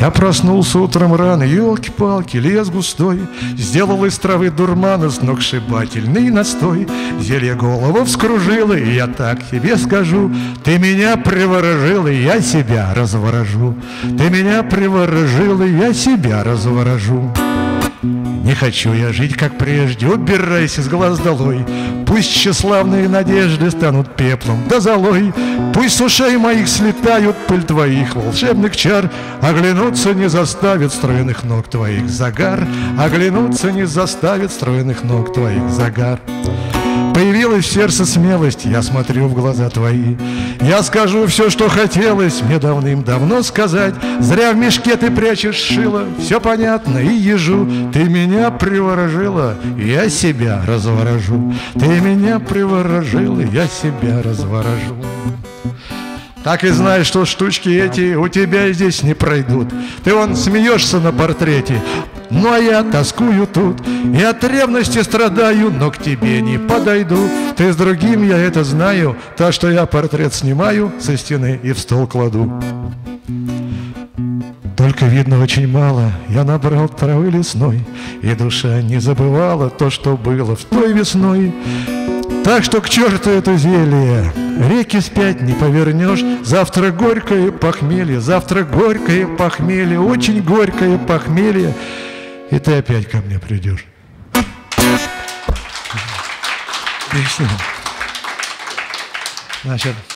Я проснулся утром рано, елки-палки, лес густой, Сделал из травы дурмана сногсшибательный настой. Зелье голову вскружило, и я так тебе скажу, Ты меня приворожил, и я себя разворожу. Ты меня приворожил, и я себя разворожу. Не хочу я жить, как прежде, убирайся с глаз долой. Пусть тщеславные надежды станут пеплом да золой. Пусть с ушей моих слетают пыль твоих волшебных чар. Оглянуться не заставит стройных ног твоих загар. Оглянуться не заставит стройных ног твоих загар. Появилась в сердце смелость, я смотрю в глаза твои. Я скажу все, что хотелось мне давным-давно сказать. Зря в мешке ты прячешь шило, все понятно и ежу. Ты меня приворожила, я себя разворожу. Ты меня приворожила, я себя разворожу. Так и знаешь, что штучки эти у тебя здесь не пройдут. Ты вон смеешься на портрете, ну а я тоскую тут И от ревности страдаю, но к тебе не подойду. Ты с другим, я это знаю Так что я портрет снимаю со стены и в стол кладу. Только видно очень мало, я набрал травы лесной, И душа не забывала то, что было в той весной. Так что к черту это зелье, реки спять не повернешь, Завтра горькое похмелье, завтра горькое похмелье, Очень горькое похмелье, и ты опять ко мне придешь. Песня. Значит,